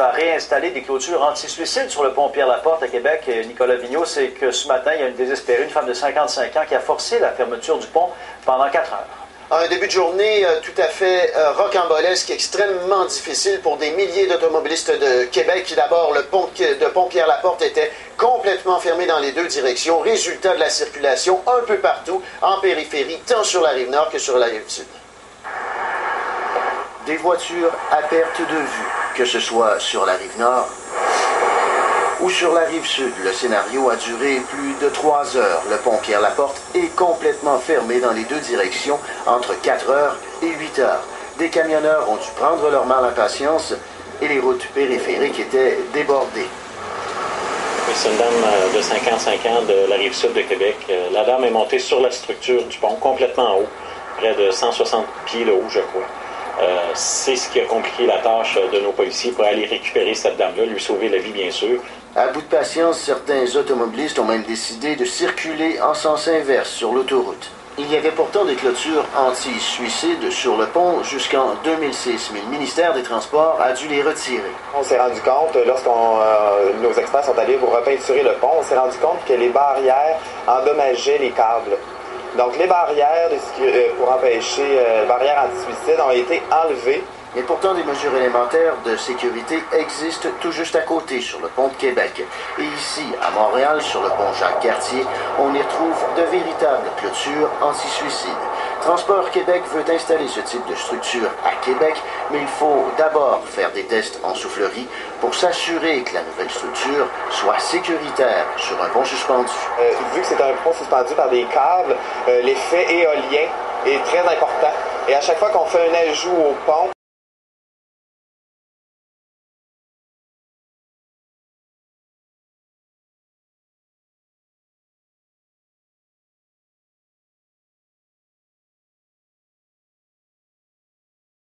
à réinstaller des clôtures anti-suicide sur le pont Pierre-Laporte à Québec. Et Nicolas Vigneault, c'est que ce matin, il y a une désespérée, une femme de 55 ans, qui a forcé la fermeture du pont pendant quatre heures. Un début de journée euh, tout à fait euh, rocambolesque, extrêmement difficile pour des milliers d'automobilistes de Québec. D'abord, le pont de Pont-Pierre-Laporte était complètement fermé dans les deux directions. Résultat de la circulation un peu partout en périphérie, tant sur la rive nord que sur la rive sud. Des voitures à perte de vue, que ce soit sur la rive nord ou sur la rive sud. Le scénario a duré plus de trois heures. Le pont Pierre-Laporte est complètement fermé dans les deux directions entre 4 heures et 8 heures. Des camionneurs ont dû prendre leur mal en patience et les routes périphériques étaient débordées. C'est une dame euh, de 55 ans de la rive sud de Québec. Euh, la dame est montée sur la structure du pont, complètement en haut, près de 160 pieds de haut, je crois. Euh, c'est ce qui a compliqué la tâche de nos policiers pour aller récupérer cette dame-là, lui sauver la vie, bien sûr. À bout de patience, certains automobilistes ont même décidé de circuler en sens inverse sur l'autoroute. Il y avait pourtant des clôtures anti-suicide sur le pont jusqu'en 2006, mais le ministère des Transports a dû les retirer. On s'est rendu compte, lorsqu'on euh, nos experts sont allés pour repeinturer le pont, on s'est rendu compte que les barrières endommageaient les câbles. Donc les barrières euh, pour empêcher, les barrières anti-suicide ont été enlevées mais pourtant, des mesures élémentaires de sécurité existent tout juste à côté, sur le pont de Québec. Et ici, à Montréal, sur le pont Jacques-Cartier, on y retrouve de véritables clôtures anti-suicide. Transport Québec veut installer ce type de structure à Québec, mais il faut d'abord faire des tests en soufflerie pour s'assurer que la nouvelle structure soit sécuritaire sur un pont suspendu. Euh, vu que c'est un pont suspendu par des câbles, euh, l'effet éolien est très important. Et à chaque fois qu'on fait un ajout au pont,